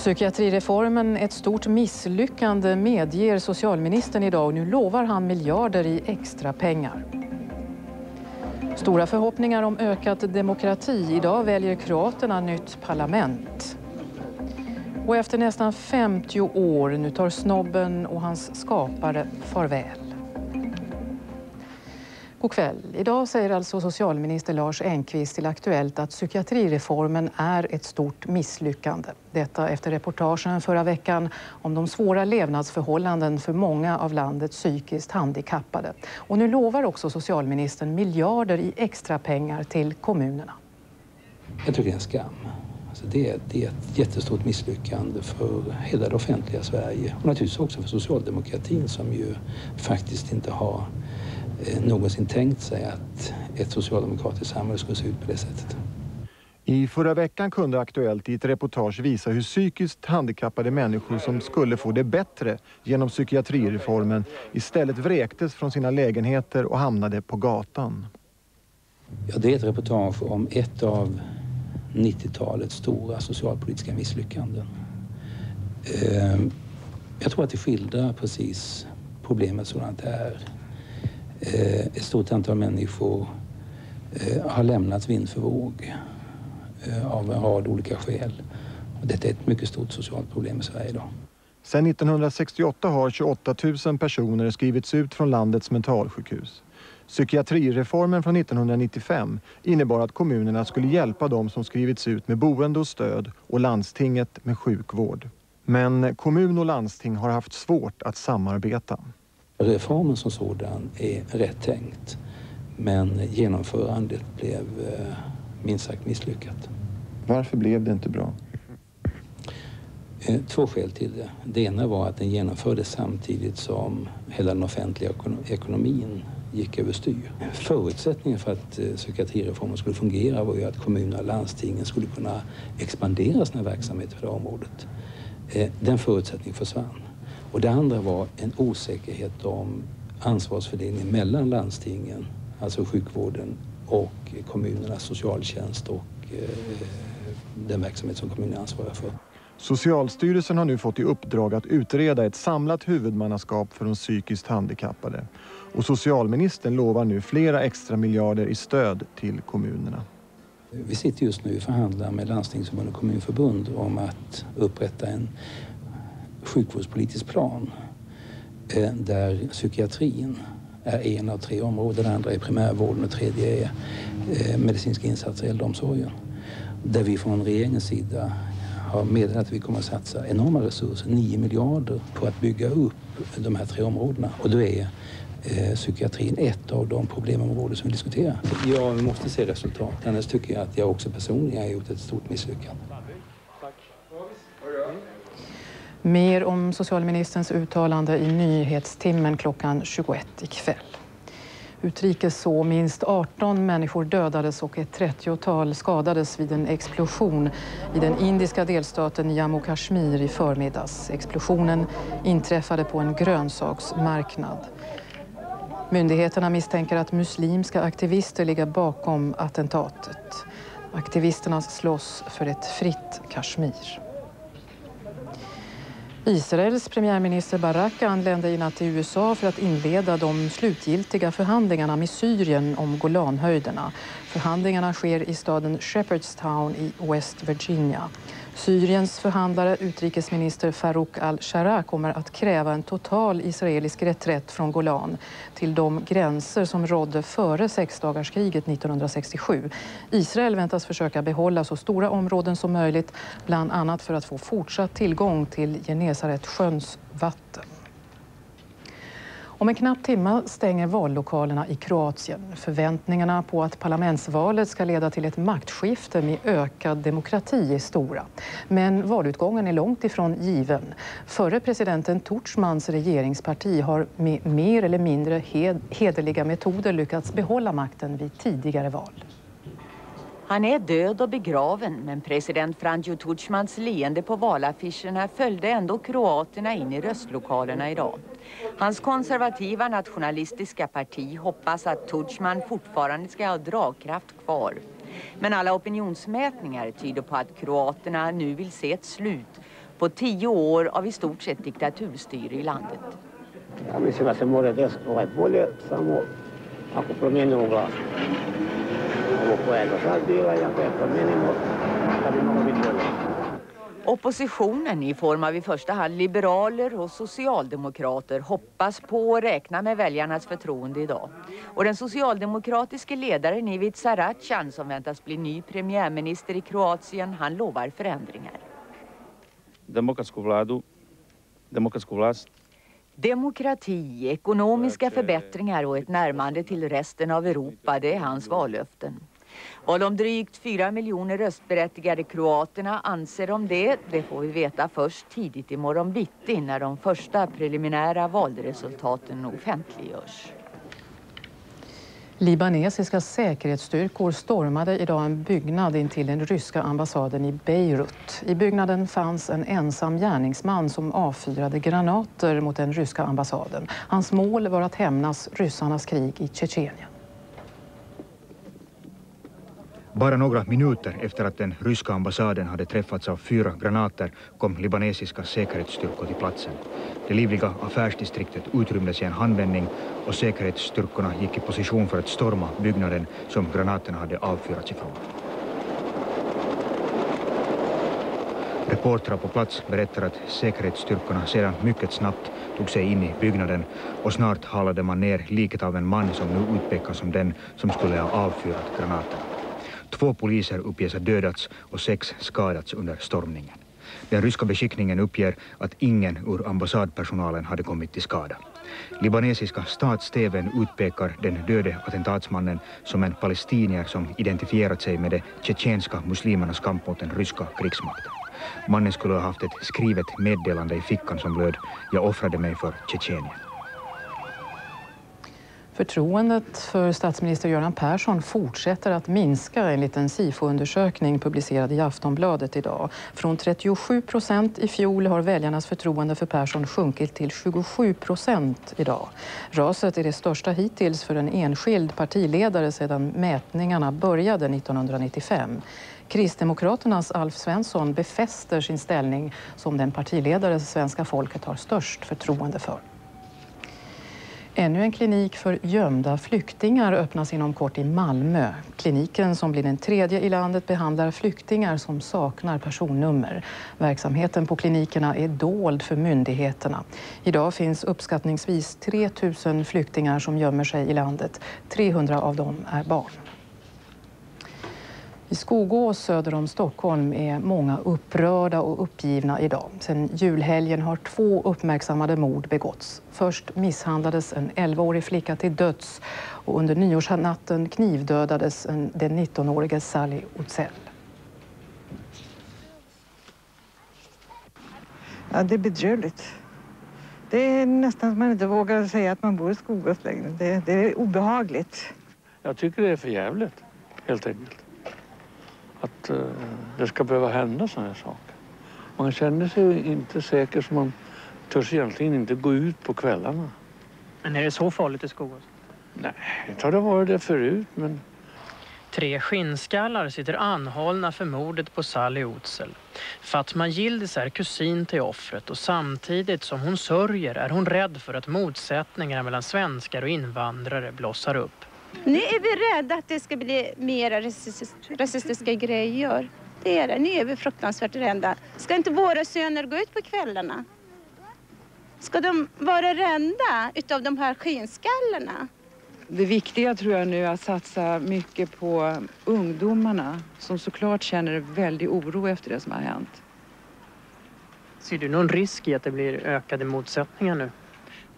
Psykiatrireformen ett stort misslyckande medger socialministern idag och nu lovar han miljarder i extra pengar. Stora förhoppningar om ökad demokrati. Idag väljer kroaterna nytt parlament. Och efter nästan 50 år, nu tar snobben och hans skapare farväl. God kväll. Idag säger alltså socialminister Lars Engqvist till Aktuellt att psykiatrireformen är ett stort misslyckande. Detta efter reportagen förra veckan om de svåra levnadsförhållanden för många av landets psykiskt handikappade. Och nu lovar också socialministern miljarder i extra pengar till kommunerna. Jag tycker det är en skam. Alltså det, är, det är ett jättestort misslyckande för hela det offentliga Sverige och naturligtvis också för socialdemokratin som ju faktiskt inte har någonsin tänkt sig att ett socialdemokratiskt samhälle skulle se ut på det sättet. I förra veckan kunde Aktuellt i ett reportage visa hur psykiskt handikappade människor som skulle få det bättre genom psykiatrireformen istället vräktes från sina lägenheter och hamnade på gatan. Ja, det är ett reportage om ett av 90-talets stora socialpolitiska misslyckanden. Eh, jag tror att det skildrar precis problemet sådant det är Eh, Eh, ett stort antal människor eh, har lämnats vind för våg eh, av en rad olika skäl. Och detta är ett mycket stort socialt problem i Sverige idag. Sedan 1968 har 28 000 personer skrivits ut från landets mentalsjukhus. Psykiatrireformen från 1995 innebar att kommunerna skulle hjälpa dem som skrivits ut med boende och stöd och landstinget med sjukvård. Men kommun och landsting har haft svårt att samarbeta. Reformen som sådan är rätt tänkt men genomförandet blev eh, minst sagt misslyckat. Varför blev det inte bra? Eh, två skäl till det. Det ena var att den genomfördes samtidigt som hela den offentliga ekonomin gick överstyr. Förutsättningen för att eh, psykiatrireformen skulle fungera var ju att kommunerna och landstingen skulle kunna expandera sina verksamheter på det området. Den förutsättningen försvann. Och det andra var en osäkerhet om ansvarsfördelningen mellan landstingen, alltså sjukvården och kommunernas socialtjänst och eh, den verksamhet som kommunen ansvarar för. Socialstyrelsen har nu fått i uppdrag att utreda ett samlat huvudmannaskap för de psykiskt handikappade. Och socialministern lovar nu flera extra miljarder i stöd till kommunerna. Vi sitter just nu och förhandlar med Landstingsförbund och Kommunförbund om att upprätta en sjukvårdspolitisk plan eh, där psykiatrin är en av tre områden. Det andra är primärvården och tredje är eh, medicinska insatser i äldreomsorgen. Där vi från regeringens sida har meddelat att vi kommer att satsa enorma resurser, 9 miljarder, på att bygga upp de här tre områdena. Och då är eh, psykiatrin ett av de problemområden som vi diskuterar. Ja, vi måste se resultat. Annars tycker jag att jag också personligen har gjort ett stort misslyckande. Mer om socialministerns uttalande i nyhetstimmen klockan 21 ikväll. Utrikes så minst 18 människor dödades och ett 30-tal skadades vid en explosion i den indiska delstaten Jammu Kashmir i förmiddags. Explosionen inträffade på en grönsaksmarknad. Myndigheterna misstänker att muslimska aktivister ligger bakom attentatet. Aktivisterna slåss för ett fritt Kashmir. Israels premiärminister Barak anlände i natt till USA för att inleda de slutgiltiga förhandlingarna med Syrien om Golanhöjderna. Förhandlingarna sker i staden Shepherdstown i West Virginia. Syriens förhandlare, utrikesminister Farouk al-Shara, kommer att kräva en total israelisk reträtt från Golan till de gränser som rådde före sexdagarskriget 1967. Israel väntas försöka behålla så stora områden som möjligt, bland annat för att få fortsatt tillgång till Genesaretsjöns vatten. Om en knapp timme stänger vallokalerna i Kroatien. Förväntningarna på att parlamentsvalet ska leda till ett maktskifte med ökad demokrati är stora. Men valutgången är långt ifrån given. Förre presidenten Tudjmans regeringsparti har med mer eller mindre hed hederliga metoder lyckats behålla makten vid tidigare val. Han är död och begraven men president Franjo Tudjmans leende på valaffischerna följde ändå kroaterna in i röstlokalerna idag. Hans konservativa nationalistiska parti hoppas att Tudjman fortfarande ska ha dragkraft kvar. Men alla opinionsmätningar tyder på att kroaterna nu vill se ett slut på tio år av i stort sett diktaturstyre i landet. Ja mislim da se može desiti ovaj bolje, samo ako promijenimo vlast. Oppositionen i form av i första hand liberaler och socialdemokrater hoppas på och räknar med väljarnas förtroende idag. Och den socialdemokratiske ledaren Ivica Račan som väntas bli ny premiärminister i Kroatien, han lovar förändringar. Demokratsku vladu, demokratsku vlast Demokrati, ekonomiska förbättringar och ett närmande till resten av Europa, det är hans vallöften. Vad de drygt 4 miljoner röstberättigade kroaterna anser om det, det får vi veta först tidigt i morgon bitti när de första preliminära valresultaten offentliggörs. Libanesiska säkerhetsstyrkor stormade idag en byggnad intill den ryska ambassaden i Beirut. I byggnaden fanns en ensam gärningsman som avfyrade granater mot den ryska ambassaden. Hans mål var att hämnas ryssarnas krig i Tjetjenien. Bara några minuter efter att den ryska ambassaden hade träffats av fyra granater kom libanesiska säkerhetsstyrkor till platsen. Det livliga affärsdistriktet utrymdes i en handvändning och säkerhetsstyrkorna gick i position för att storma byggnaden som granaterna hade avfyrats ifrån. Reportrar på plats berättar att säkerhetsstyrkorna sedan mycket snabbt tog sig in i byggnaden och snart halade man ner liket av en man som nu utpekas som den som skulle ha avfyrat granaterna. Två poliser uppges ha dödats och sex skadats under stormningen. Den ryska beskickningen uppger att ingen ur ambassadpersonalen hade kommit till skada. Libanesiska stats-TVn utpekar den döde attentatsmannen som en palestinier som identifierat sig med de tjetjenska muslimernas kamp mot den ryska krigsmakten. Mannen skulle ha haft ett skrivet meddelande i fickan som löd ”Jag offrade mig för Tjetjenien”. Förtroendet för statsminister Göran Persson fortsätter att minska enligt en SIFO-undersökning publicerad i Aftonbladet idag. Från 37 procent i fjol har väljarnas förtroende för Persson sjunkit till 27 procent idag. Raset är det största hittills för en enskild partiledare sedan mätningarna började 1995. Kristdemokraternas Alf Svensson befäster sin ställning som den partiledare svenska folket har störst förtroende för. Ännu en klinik för gömda flyktingar öppnas inom kort i Malmö. Kliniken som blir den tredje i landet behandlar flyktingar som saknar personnummer. Verksamheten på klinikerna är dold för myndigheterna. Idag finns uppskattningsvis 3 000 flyktingar som gömmer sig i landet. 300 av dem är barn. I Skogås söder om Stockholm är många upprörda och uppgivna idag. Sedan julhelgen har två uppmärksammade mord begåtts. Först misshandlades en 11-årig flicka till döds och under nyårsnatten knivdödades den 19-årige Sally Utzell. Ja, det är bedrövligt. Det är nästan att man inte vågar säga att man bor i Skogås längre. Det, det är obehagligt. Jag tycker det är för jävligt, helt enkelt att uh, det ska behöva hända sådana här saker. Man känner sig inte säker så man törs egentligen inte gå ut på kvällarna. Men är det så farligt i Skogås? Nej, inte har det varit det förut men... Tre skinnskallar sitter anhållna för mordet på Sally Otzel. Fatma Yildiz är kusin till offret och samtidigt som hon sörjer är hon rädd för att motsättningar mellan svenskar och invandrare blossar upp. Nu är vi rädda att det ska bli mera rasistiska grejer. Det är det. Nu är vi fruktansvärt rädda. Ska inte våra söner gå ut på kvällarna? Ska de vara rädda utav de här skinskallarna? Det viktiga tror jag nu är att satsa mycket på ungdomarna som såklart känner väldig oro efter det som har hänt. Ser du någon risk i att det blir ökade motsättningar nu?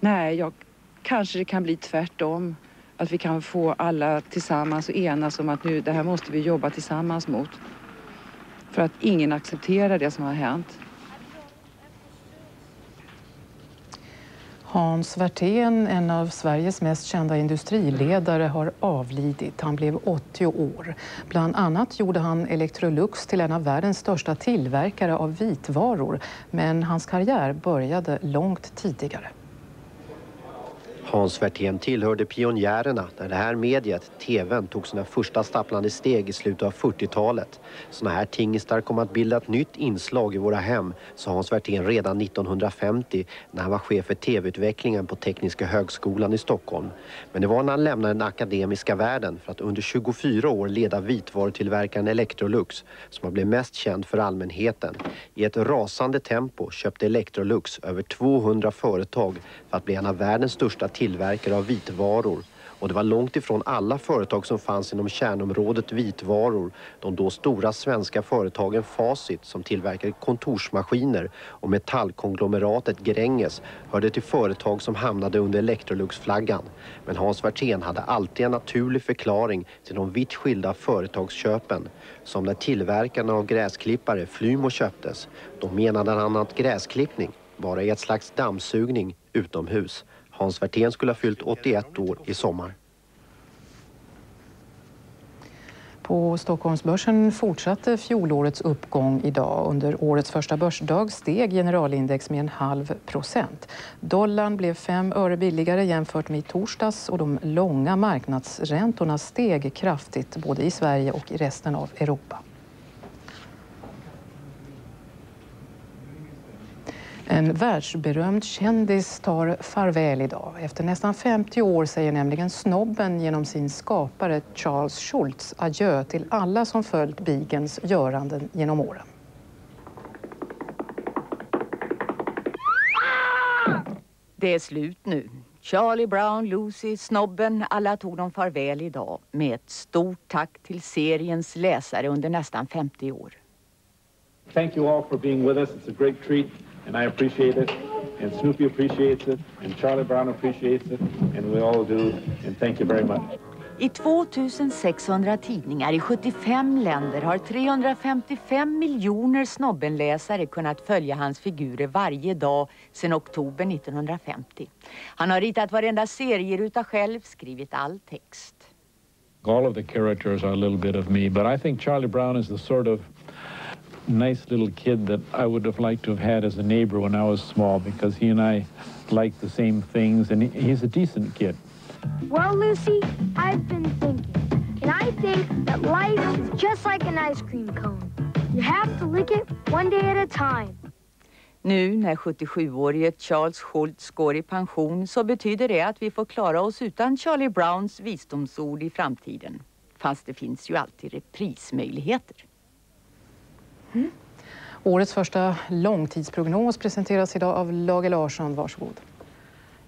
Nej, jag, kanske det kan bli tvärtom att vi kan få alla tillsammans och enas om att nu, det här måste vi jobba tillsammans mot. För att ingen accepterar det som har hänt. Hans Werthén, en av Sveriges mest kända industriledare, har avlidit. Han blev 80 år. Bland annat gjorde han Electrolux till en av världens största tillverkare av vitvaror. Men hans karriär började långt tidigare. Hans Werthén tillhörde pionjärerna när det här mediet, TVn, tog sina första stapplande steg i slutet av 40-talet. Såna här tingestar kom att bilda ett nytt inslag i våra hem, sa Hans Werthén redan 1950 när han var chef för TV-utvecklingen på Tekniska högskolan i Stockholm. Men det var när han lämnade den akademiska världen för att under 24 år leda vitvarutillverkaren Electrolux som han blev mest känd för allmänheten. I ett rasande tempo köpte Electrolux över 200 företag för att bli en av världens största tillverkare av vitvaror och det var långt ifrån alla företag som fanns inom kärnområdet vitvaror. De då stora svenska företagen Facit som tillverkade kontorsmaskiner och metallkonglomeratet Gränges hörde till företag som hamnade under Electrolux-flaggan. Men Hans Werthén hade alltid en naturlig förklaring till de vitt skilda företagsköpen. Som när tillverkarna av gräsklippare Flymo köptes. Då menade han att gräsklippning bara är ett slags dammsugning utomhus. Hans Werthén skulle ha fyllt 81 år i sommar. På Stockholmsbörsen fortsatte fjolårets uppgång idag. Under årets första börsdag steg generalindex med en halv procent. Dollarn blev fem öre billigare jämfört med i torsdags och de långa marknadsräntorna steg kraftigt både i Sverige och i resten av Europa. En världsberömd kändis tar farväl idag. Efter nästan 50 år säger nämligen Snobben genom sin skapare Charles Schultz adjö till alla som följt Bigens göranden genom åren. Det är slut nu. Charlie Brown, Lucy, Snobben, alla tog de farväl idag med ett stort tack till seriens läsare under nästan 50 år. Thank you all for being with us. It's a great treat and I appreciate it, and Snoopy appreciates it, and Charlie Brown appreciates it, and we all do, and thank you very much. I 2600 tidningar i 75 länder har 355 miljoner snobbenläsare kunnat följa hans figurer varje dag sedan oktober 1950. Han har ritat varenda serieruta själv, skrivit all text. All of the characters are a little bit of me, but I think Charlie Brown is the sort of nice little kid that I would have liked to have had as a neighbor when I was small because he and I like the same things and he's a decent kid. Well, Lucy, I've been thinking, and I think that life is just like an ice cream cone. You have to lick it one day at a time. Nu när 77-årige Charles Schultz går i pension så betyder det att vi får klara oss utan Charlie Browns visdomsord i framtiden. Fast det finns ju alltid reprismöjligheter. Mm. Årets första långtidsprognos presenteras idag av Lage Larsson. Varsågod.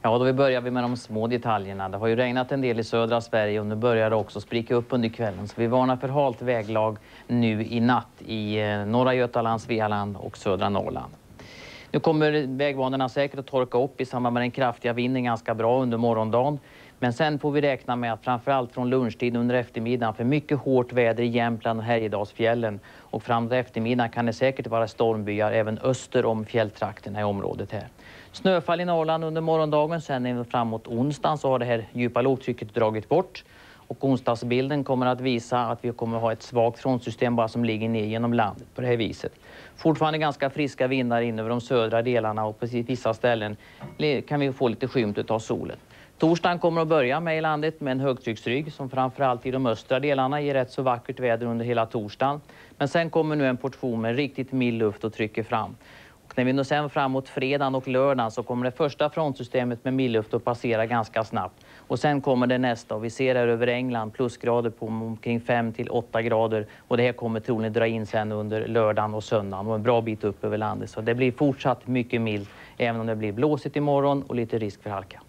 Ja, då börjar vi med de små detaljerna. Det har ju regnat en del i södra Sverige och nu börjar det också spricka upp under kvällen. Så vi varnar för halt väglag nu i natt i eh, norra Götaland, Svealand och södra Norrland. Nu kommer vägbanorna säkert att torka upp i samband med den kraftiga vinden ganska bra under morgondagen. Men sen får vi räkna med att framförallt från lunchtid under eftermiddagen för mycket hårt väder i Jämtland och Härjedalsfjällen. Och framåt eftermiddagen kan det säkert vara stormbyar även öster om fjälltrakterna i området här. Snöfall i Norrland under morgondagen, sen framåt onsdagen så har det här djupa lågtrycket dragit bort. Och onsdagsbilden kommer att visa att vi kommer att ha ett svagt frontsystem bara som ligger ner genom landet på det här viset. Fortfarande ganska friska vindar in över de södra delarna och på vissa ställen kan vi få lite skymt av solen. Torsdagen kommer att börja med i landet med en högtrycksrygg som framförallt i de östra delarna ger rätt så vackert väder under hela torsdagen. Men sen kommer nu en portion med riktigt mild luft och trycker fram. Och när vi nu sen framåt fredagen och lördagen så kommer det första frontsystemet med mildluft att passera ganska snabbt. Och sen kommer det nästa och vi ser här över England plusgrader på omkring 5 till 8 grader. Och det här kommer troligen dra in sen under lördagen och söndagen och en bra bit upp över landet. Så det blir fortsatt mycket mild även om det blir blåsigt imorgon och lite risk för halka.